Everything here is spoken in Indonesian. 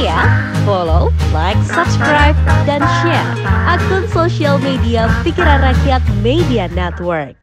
Ya, follow, like, subscribe, dan share akun sosial media Pikiran Rakyat Media Network.